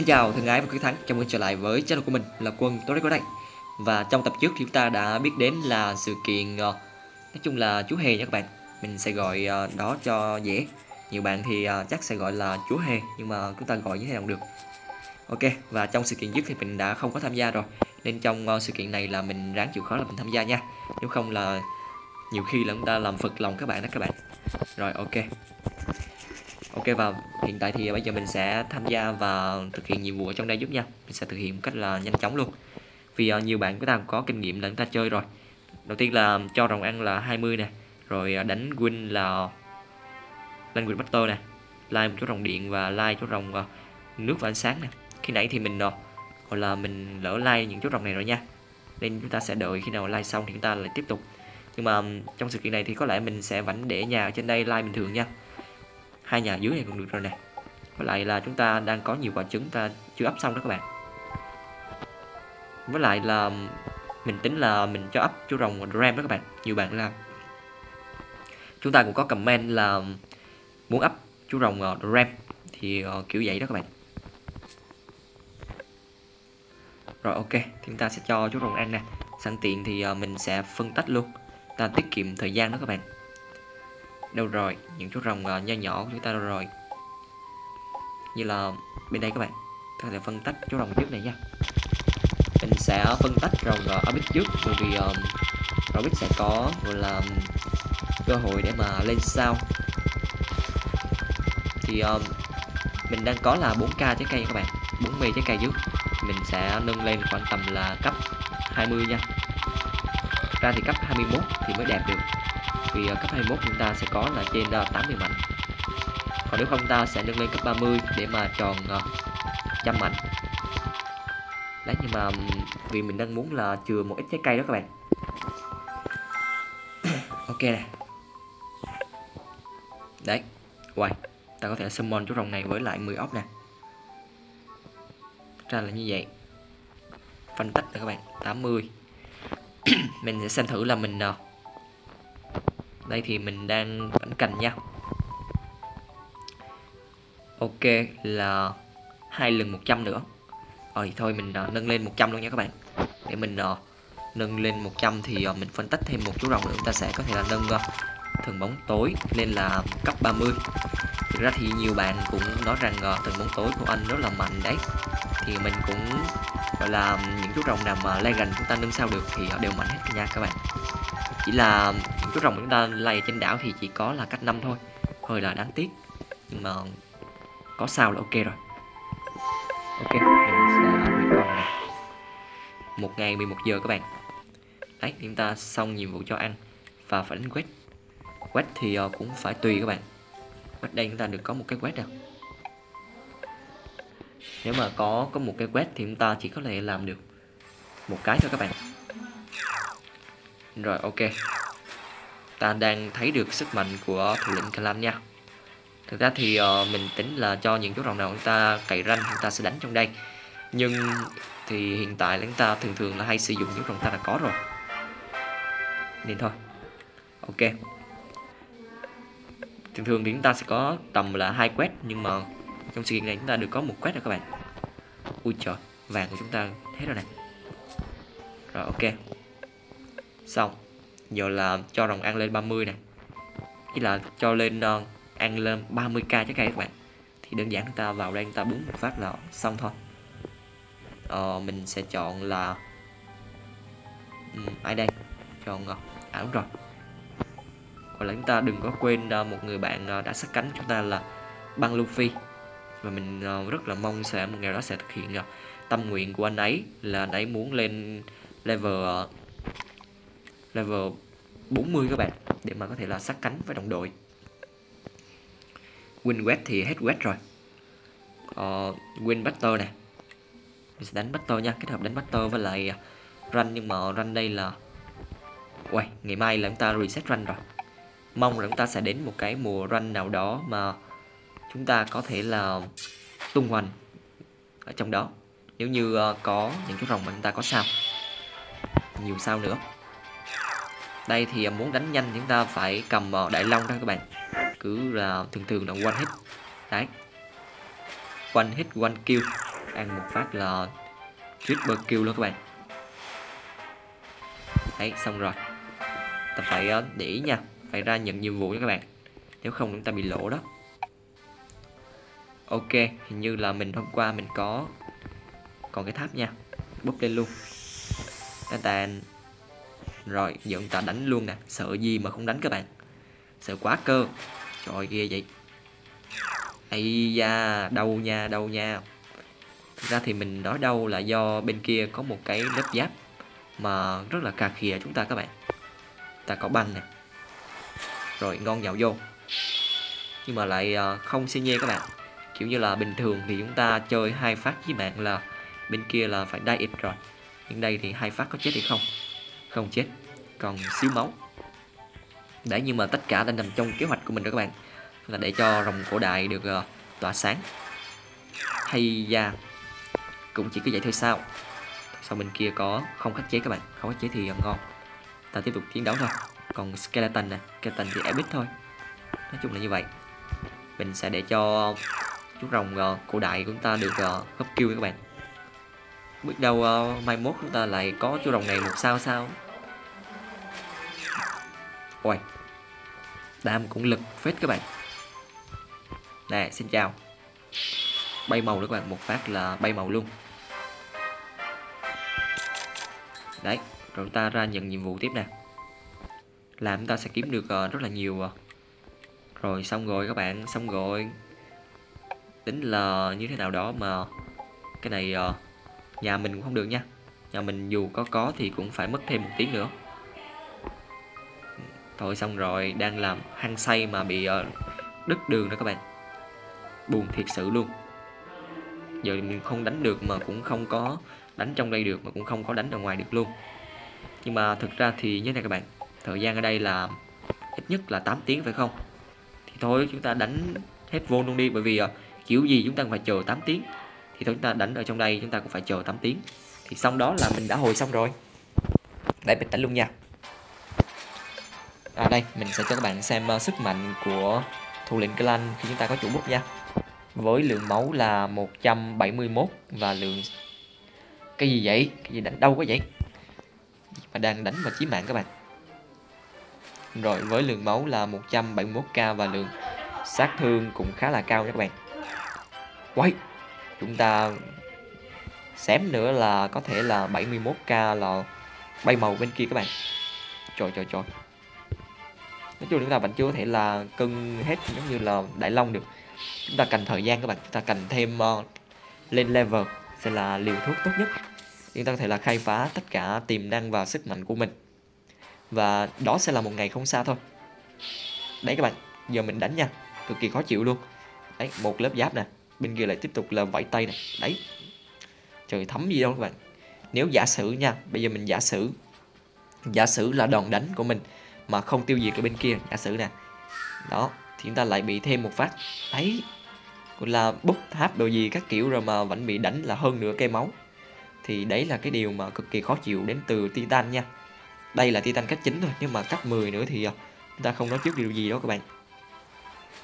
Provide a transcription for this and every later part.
Xin chào thân ái và quý thắng, chào mừng trở lại với channel của mình là Quân Tối Có đây. Và trong tập trước thì chúng ta đã biết đến là sự kiện uh, Nói chung là chú hề nha các bạn. Mình sẽ gọi uh, đó cho dễ. Nhiều bạn thì uh, chắc sẽ gọi là chú hề Nhưng mà chúng ta gọi như thế nào được. Ok, và trong sự kiện trước thì mình đã không có tham gia rồi. Nên trong uh, sự kiện này là mình ráng chịu khó là mình tham gia nha. Nếu không là nhiều khi là chúng ta làm phật lòng các bạn đó các bạn. Rồi ok. Ok và hiện tại thì bây giờ mình sẽ tham gia và thực hiện nhiệm vụ ở trong đây giúp nha. Mình sẽ thực hiện một cách là nhanh chóng luôn. Vì uh, nhiều bạn của ta có kinh nghiệm là chúng ta chơi rồi. Đầu tiên là cho rồng ăn là 20 nè Rồi uh, đánh win là Lên win master nè Like một chỗ rồng điện và like chỗ rồng uh, nước và ánh sáng nè. Khi nãy thì mình uh, gọi là mình lỡ like những chỗ rồng này rồi nha. Nên chúng ta sẽ đợi khi nào like xong thì chúng ta lại tiếp tục. Nhưng mà trong sự kiện này thì có lẽ mình sẽ vẫn để nhà ở trên đây like bình thường nha hai nhà dưới này cũng được rồi nè. Với lại là chúng ta đang có nhiều quả trứng ta chưa ấp xong đó các bạn. Với lại là mình tính là mình cho ấp chú rồng ram đó các bạn. Nhiều bạn làm. Chúng ta cũng có comment là muốn ấp chú rồng ram thì ờ, kiểu vậy đó các bạn. Rồi, ok. Thì chúng ta sẽ cho chú rồng ăn nè. Sẵn tiện thì ờ, mình sẽ phân tách luôn. Ta tiết kiệm thời gian đó các bạn đâu rồi? Những chú rồng uh, nho nhỏ của chúng ta đâu rồi? Như là bên đây các bạn. Ta có thể phân tách chú rồng trước này nha. Mình sẽ phân tách rồng à, uh, ở bit trước bởi vì à, um, Robit sẽ có gọi là cơ hội để mà lên sao. Thì um, mình đang có là 4k trái cây các bạn. 40 trái cây trước. Mình sẽ nâng lên khoảng tầm là cấp 20 nha. Ra thì cấp 21 thì mới đẹp được vì uh, ờ, cấp 21 chúng ta sẽ có là trên ờ, uh, 80 mạnh. Còn nếu không ta sẽ nâng lên cấp 30 để mà tròn uh, trăm mạnh. Đấy nhưng mà vì mình đang muốn là chừa một ít trái cây đó các bạn. Ok nè. Đấy quay ta có thể summon chú rồng này với lại 10 ốc nè. Ra là như vậy. Phân tích nè các bạn 80 mình sẽ xem thử là mình uh, đây thì mình đang vẫn cành nha. Ok là hai lần 100 nữa. Ờ, Rồi thôi mình uh, nâng lên 100 luôn nha các bạn. Để mình uh, nâng lên 100 thì uh, mình phân tích thêm một chú rồng nữa. Chúng ta sẽ có thể là nâng uh, thần bóng tối lên là cấp 30 thực ra thì nhiều bạn cũng nói rằng uh, thần bóng tối của anh rất là mạnh đấy. Thì mình cũng gọi là những chú rồng nào mà lay gành chúng ta nâng sao được thì đều mạnh hết nha các bạn. Chỉ là chú rồng chúng ta lay trên đảo thì chỉ có là cách năm thôi. Hơi là đáng tiếc, nhưng mà có sao là ok rồi. Ok mình sẽ record này. Một ngày 11 giờ các bạn. Đấy, chúng ta xong nhiệm vụ cho ăn và phải đánh quét. Quét thì ờ, cũng phải tùy các bạn. Quét đây chúng ta được có một cái quét đâu nếu mà có có một cái quét thì chúng ta chỉ có thể làm được một cái thôi các bạn. Rồi, ok ta đang thấy được sức mạnh của thủ lĩnh clan nha. Thực ra thì uh, mình tính là cho những chú rồng nào chúng ta cày ranh chúng ta sẽ đánh trong đây. Nhưng thì hiện tại là chúng ta thường thường là hay sử dụng chú rồng ta đã có rồi. Nên thôi. Ok. Thường thường thì chúng ta sẽ có tầm là hai quét nhưng mà trong sự kiện này chúng ta được có một quét rồi các bạn. Ui trời vàng của chúng ta hết rồi này. Rồi ok. Xong giờ là cho rồng ăn lên 30 nè. Ý là cho lên uh, ăn lên 30k trái cây các bạn. Thì đơn giản chúng ta vào đây chúng ta búng một phát là xong thôi. Ờ, mình sẽ chọn là ừ, ai đây? Chọn uh, à đúng rồi. Còn là chúng ta đừng có quên uh, một người bạn uh, đã sát cánh chúng ta là băng Luffy. Và mình uh, rất là mong sẽ một ngày đó sẽ thực hiện uh, tâm nguyện của anh ấy là anh ấy muốn lên level uh, level 40 các bạn để mà có thể là sát cánh với đồng đội. Win quét thì hết quét rồi. Uh, win butter nè. Mình sẽ đánh butter nha kết hợp đánh butter với lại à, run nhưng mà run đây là Uầy, ngày mai là chúng ta reset run rồi. Mong là chúng ta sẽ đến một cái mùa run nào đó mà chúng ta có thể là tung hoành ở trong đó. Nếu như uh, có những cái rồng mà chúng ta có sao. Nhiều sao nữa. Đây thì muốn đánh nhanh chúng ta phải cầm ờ, đại long ra các bạn. Cứ là thường thường là one hit. Đấy. One hit, one kill. Ăn một phát là triple kill luôn các bạn. Đấy xong rồi. Ta phải ờ, để ý nha. Phải ra nhận nhiệm vụ nha các bạn. Nếu không chúng ta bị lỗ đó. Ok hình như là mình hôm qua mình có còn cái tháp nha. Búp lên luôn. Tàn tàn rồi, giờ chúng ta đánh luôn nè. Sợ gì mà không đánh các bạn? Sợ quá cơ. Trời, ghê vậy. Ây da, đau nha đau nha. Thực ra thì mình nói đau là do bên kia có một cái lớp giáp mà rất là cà khìa chúng ta các bạn. Ta có băng nè. Rồi, ngon nhậu vô. Nhưng mà lại ờ, không xê nhê các bạn. Kiểu như là bình thường thì chúng ta chơi hai phát với bạn là bên kia là phải đai ít rồi. Nhưng đây thì hai phát có chết hay không? Không chết còn xíu máu. Đấy nhưng mà tất cả đã nằm trong kế hoạch của mình đó các bạn là để cho rồng cổ đại được uh, tỏa sáng. Hay da cũng chỉ có vậy thôi sao? Sau bên kia có không khắc chế các bạn? Không khắc chế thì ờ, ngon. Ta tiếp tục chiến đấu thôi. Còn skeleton nè skeleton thì epic thôi. Nói chung là như vậy. Mình sẽ để cho chú rồng uh, cổ đại của chúng ta được uh, hấp kill các bạn biết đâu uh, mai mốt chúng ta lại có chú rồng này một sao sao? Ôi đam cũng lực phết các bạn. Nè xin chào. Bay màu nữa các bạn một phát là bay màu luôn. Đấy rồi chúng ta ra nhận nhiệm vụ tiếp nè. Làm chúng ta sẽ kiếm được uh, rất là nhiều uh. rồi xong rồi các bạn xong rồi. Tính là như thế nào đó mà cái này uh, nhà mình cũng không được nha. Nhà mình dù có có thì cũng phải mất thêm một tiếng nữa. Thôi xong rồi đang làm hăng say mà bị uh, đứt đường đó các bạn. Buồn thiệt sự luôn. Giờ mình không đánh được mà cũng không có đánh trong đây được mà cũng không có đánh ở ngoài được luôn. Nhưng mà thực ra thì như thế này các bạn thời gian ở đây là ít nhất là 8 tiếng phải không? Thì thôi chúng ta đánh hết vô luôn đi bởi vì uh, kiểu gì chúng ta cũng phải chờ 8 tiếng thì thôi chúng ta đánh ở trong đây chúng ta cũng phải chờ 8 tiếng. Thì xong đó là mình đã hồi xong rồi. Để mình đánh luôn nha. À đây mình sẽ cho các bạn xem uh, sức mạnh của thủ lĩnh clan khi chúng ta có chủ bút nha. Với lượng máu là 171 và lượng cái gì vậy? Cái gì đánh đâu có vậy? Mà đang đánh mà chí mạng các bạn. Rồi với lượng máu là 171k và lượng sát thương cũng khá là cao nha các bạn. Quay chúng ta xém nữa là có thể là 71k là bay màu bên kia các bạn. Trời trời trời. Nói chung chúng ta vẫn chưa có thể là cân hết giống như là đại long được. Chúng ta cần thời gian các bạn chúng ta cần thêm uh, lên level sẽ là liều thuốc tốt nhất. Chúng ta có thể là khai phá tất cả tiềm năng và sức mạnh của mình. Và đó sẽ là một ngày không xa thôi. Đấy các bạn giờ mình đánh nha. Cực kỳ khó chịu luôn. Đấy một lớp giáp nè bên kia lại tiếp tục là vẫy tay này. Đấy. Trời, thấm gì đâu các bạn. Nếu giả sử nha, bây giờ mình giả sử giả sử là đòn đánh của mình mà không tiêu diệt ở bên kia, giả sử nè. Đó, thì chúng ta lại bị thêm một phát. Đấy. Là bút tháp đồ gì các kiểu rồi mà vẫn bị đánh là hơn nửa cây máu. Thì đấy là cái điều mà cực kỳ khó chịu đến từ titan nha. Đây là titan cách 9 thôi, nhưng mà cách 10 nữa thì à, chúng ta không nói trước điều gì đó các bạn.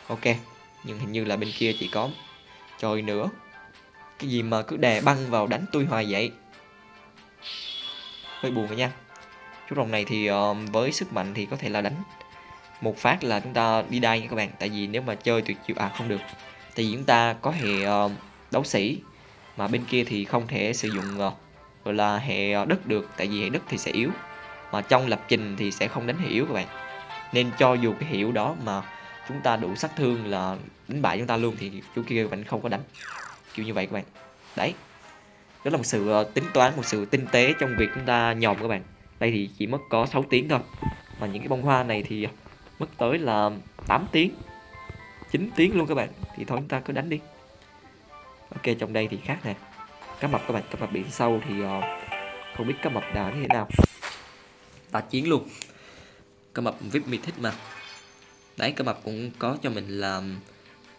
Ok. Nhưng hình như là bên kia chỉ có trời nữa. Cái gì mà cứ đè băng vào đánh tôi hoài vậy? Hơi buồn rồi nha. Chú rồng này thì uh, với sức mạnh thì có thể là đánh một phát là chúng ta đi đai nha các bạn. Tại vì nếu mà chơi tuyệt chiêu à không được. Tại vì chúng ta có hệ uh, đấu sĩ mà bên kia thì không thể sử dụng uh, gọi là hệ đất được. Tại vì hệ đất thì sẽ yếu mà trong lập trình thì sẽ không đánh hệ yếu các bạn. Nên cho dù cái hiệu đó mà chúng ta đủ sát thương là đánh bại chúng ta luôn thì chú kia vẫn không có đánh. Kiểu như vậy các bạn. Đấy. Đó là một sự ờ, tính toán một sự tinh tế trong việc chúng ta nhòm các bạn. Đây thì chỉ mất có 6 tiếng thôi. Mà những cái bông hoa này thì ờ, mất tới là 8 tiếng. 9 tiếng luôn các bạn. Thì thôi chúng ta cứ đánh đi. Ok trong đây thì khác nè. Cá mập các bạn. Cá mập biển sâu thì uh, không biết cá mập nào như thế nào. Ta chiến luôn. Cá mập vip mi thích mà. Đấy cá mập cũng có cho mình làm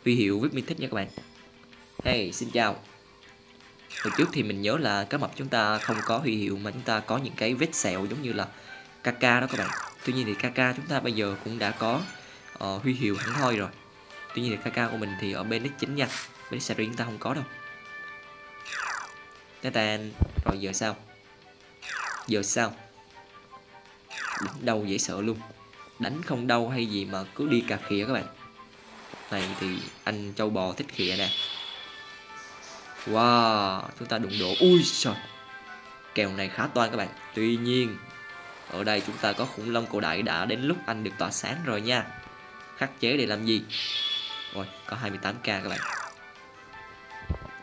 huy hiệu viết mi thích nha các bạn. Hey xin chào. Hồi trước thì mình nhớ là cá mập chúng ta không có huy hiệu mà chúng ta có những cái vết sẹo giống như là Kaka đó các bạn. Tuy nhiên thì Kaka chúng ta bây giờ cũng đã có uh, huy hiệu hẳn hoi rồi. Tuy nhiên thì Kaka của mình thì ở bên nick chính nha. Bên series chúng ta không có đâu. Tàn tàn rồi giờ sao? Giờ sao? Đánh đau dễ sợ luôn. Đánh không đau hay gì mà cứ đi cà khịa các bạn này thì anh châu bò thích khịa nè. Wow chúng ta đụng độ. Ui trời kèo này khá toan các bạn. Tuy nhiên ở đây chúng ta có khủng long cổ đại đã đến lúc anh được tỏa sáng rồi nha. Khắc chế để làm gì? Ôi có 28k các bạn.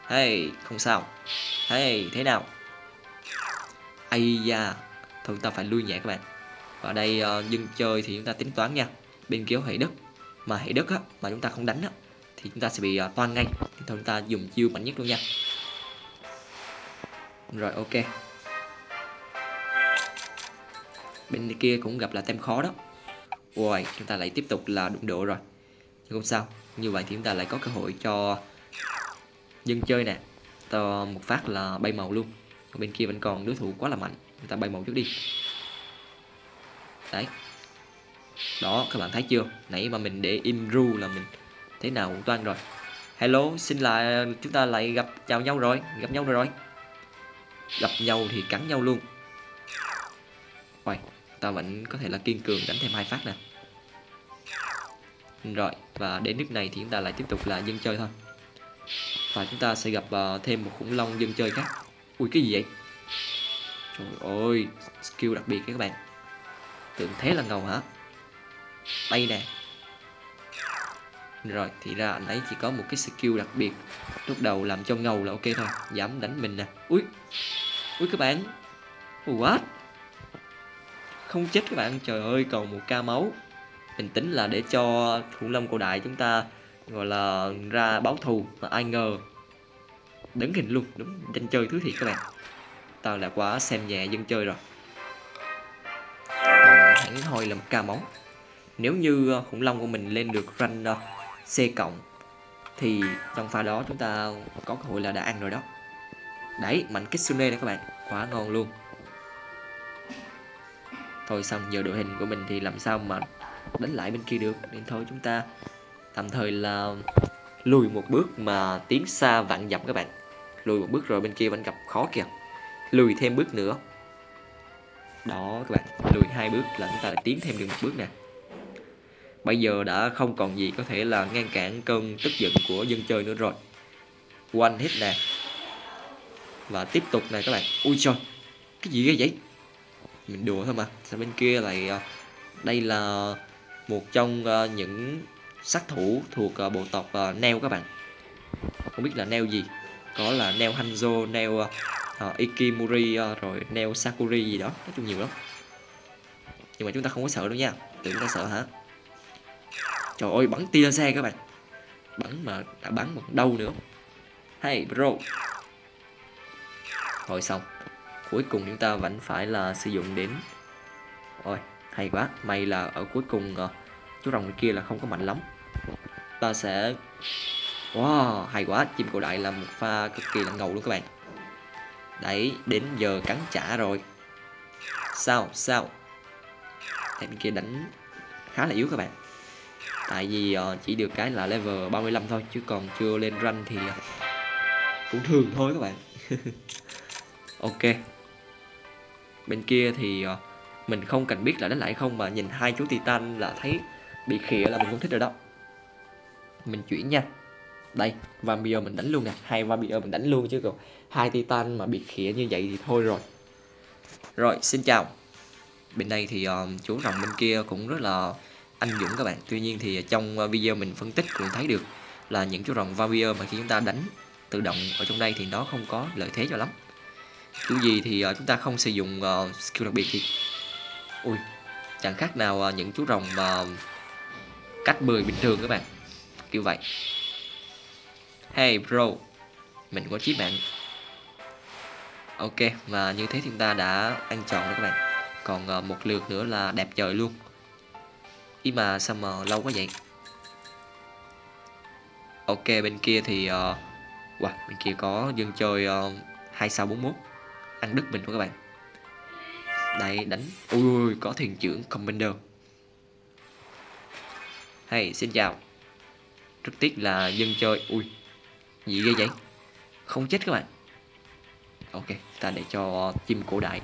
Hey không sao. Hey thế nào? Ây da Thôi chúng ta phải lui nhẹ các bạn. Và ở đây uh, dân chơi thì chúng ta tính toán nha. Bên kéo hệ đất. Mà hệ đất á, mà chúng ta không đánh á Thì chúng ta sẽ bị uh, toan ngay. Thôi chúng ta dùng chiêu mạnh nhất luôn nha. Rồi ok. Bên kia cũng gặp là tem khó đó. Rồi chúng ta lại tiếp tục là đụng độ rồi. Nhưng không sao Như vậy thì chúng ta lại có cơ hội cho Dân chơi nè. To một phát là bay màu luôn. Bên kia vẫn còn đối thủ quá là mạnh. Chúng ta bay màu trước đi. Đấy đó các bạn thấy chưa? Nãy mà mình để im ru là mình thế nào cũng toan rồi. Hello xin là chúng ta lại gặp chào nhau rồi gặp nhau rồi rồi. Gặp nhau thì cắn nhau luôn. Ôi, ta vẫn có thể là kiên cường đánh thêm hai phát nè. Rồi và đến nước này thì chúng ta lại tiếp tục là dân chơi thôi. Và chúng ta sẽ gặp uh, thêm một khủng long dân chơi khác. Ui cái gì vậy? Trời ơi skill đặc biệt các bạn. Tưởng thế là ngầu hả? Đây nè. Rồi, thì ra anh ấy chỉ có một cái skill đặc biệt. Lúc đầu làm cho ngầu là ok thôi, dám đánh mình nè. Ui ui các bạn. What? Không chết các bạn, trời ơi, còn một ca máu. Mình tính là để cho khủng long cổ đại chúng ta, gọi là, ra báo thù, mà ai ngờ. Đứng hình luôn, đúng, danh chơi thứ thiệt các bạn. Tao đã quá xem nhẹ dân chơi rồi. Còn hẳn hoi là một ca máu nếu như ờ, khủng long của mình lên được rank ờ, C cộng, thì trong pha đó chúng ta có cơ hội là đã ăn rồi đó. Đấy mạnh kitsune này các bạn. Quá ngon luôn. Thôi xong giờ đội hình của mình thì làm sao mà đánh lại bên kia được. Nên thôi chúng ta tạm thời là lùi một bước mà tiến xa vạn dặm các bạn. Lùi một bước rồi bên kia vẫn gặp khó kìa. Lùi thêm bước nữa. Đó các bạn, lùi hai bước là chúng ta lại tiến thêm được một bước nè bây giờ đã không còn gì có thể là ngăn cản cơn tức giận của dân chơi nữa rồi. One hit nè. Và tiếp tục này các bạn. Ui trời cái gì ghê vậy? Mình đùa thôi mà. Sao bên kia lại ờ, đây là một trong ờ, những sát thủ thuộc ờ, bộ tộc Neo các bạn. Không biết là Neo gì. Có là Neo Hanzo, Neo uh, Ikimuri uh, rồi Neo Sakuri gì đó. Nói chung nhiều lắm. Nhưng mà chúng ta không có sợ đâu nha. Tưởng ta sợ hả? Trời ơi bắn tia xe các bạn. Bắn mà đã bắn một đâu nữa. Hey bro. Rồi xong. Cuối cùng chúng ta vẫn phải là sử dụng đến. Ôi hay quá. May là ở cuối cùng uh, chú rồng kia là không có mạnh lắm. Ta sẽ wow hay quá. Chim cổ đại là một pha cực kỳ là ngầu luôn các bạn. Đấy đến giờ cắn trả rồi. Sao sao? Thằng kia đánh khá là yếu các bạn tại vì ờ, chỉ được cái là level 35 thôi chứ còn chưa lên rank thì ờ, cũng thường thôi các bạn. Ok. Bên kia thì ờ, mình không cần biết là đánh lại không mà nhìn hai chú titan là thấy bị khịa là mình không thích rồi đó. Mình chuyển nha. Đây vampire mình đánh luôn nè. Hai vampire mình đánh luôn chứ còn hai titan mà bị khịa như vậy thì thôi rồi. Rồi xin chào. Bên đây thì uh, chú rồng bên kia cũng rất là anh dũng các bạn. Tuy nhiên thì trong ờ, video mình phân tích cũng thấy được là những chú rồng vampire mà khi chúng ta đánh tự động ở trong đây thì nó không có lợi thế cho lắm. Chú gì thì ờ, chúng ta không sử dụng ờ, skill đặc biệt thì, ui, chẳng khác nào những chú rồng mà cách 10 bình thường các bạn. Kiểu vậy. Hey, bro, Mình có chip bạn. Ok, và như thế thì chúng ta đã ăn tròn rồi các bạn. Còn một lượt nữa là đẹp trời luôn. Ý mà sao mà lâu quá vậy? Ok bên kia thì uh, wow, Bên kia có dân chơi ờ, uh, 2641 Ăn đứt mình luôn các bạn. Đây đánh. Ui, ui có thuyền trưởng Commander. Hey xin chào. Rất tiếc là dân chơi. Ui gì ghê vậy? Không chết các bạn. Ok ta để cho chim cổ đại.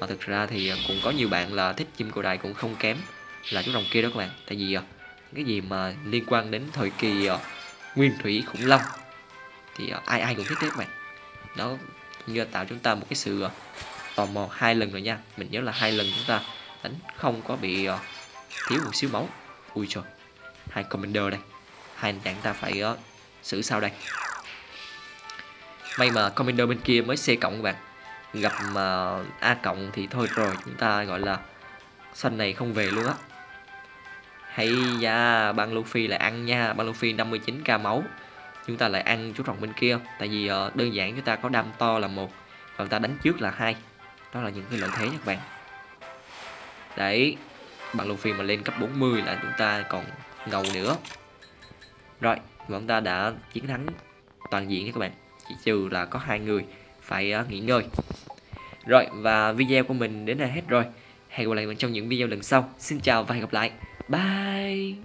Mà thực ra thì cũng có nhiều bạn là thích chim cổ đại cũng không kém là chú rồng kia đó các bạn. Tại vì ờ, cái gì mà liên quan đến thời kỳ ờ, nguyên thủy khủng long thì ờ, ai ai cũng thích đấy các bạn. Nó như tạo chúng ta một cái sự tò mò hai lần rồi nha. Mình nhớ là hai lần chúng ta đánh không có bị thiếu một xíu máu. Ui trời hai commander đây. Hai anh chàng ta phải uh, xử sao đây? May mà commander bên kia mới c cộng các bạn. Gặp mà a cộng thì thôi rồi chúng ta gọi là xanh này không về luôn á hay nha băng Luffy lại ăn nha. Băng Luffy 59k máu. Chúng ta lại ăn chú rồng bên kia. Tại vì uh, đơn giản chúng ta có đam to là một và người ta đánh trước là hai. Đó là những cái lợi thế nha các bạn. Đấy băng Luffy mà lên cấp 40 là chúng ta còn ngầu nữa. Rồi và chúng ta đã chiến thắng toàn diện nha các bạn. Chỉ trừ là có hai người phải uh, nghỉ ngơi. Rồi và video của mình đến đây hết rồi. Hẹn gặp lại trong những video lần sau. Xin chào và hẹn gặp lại. Bye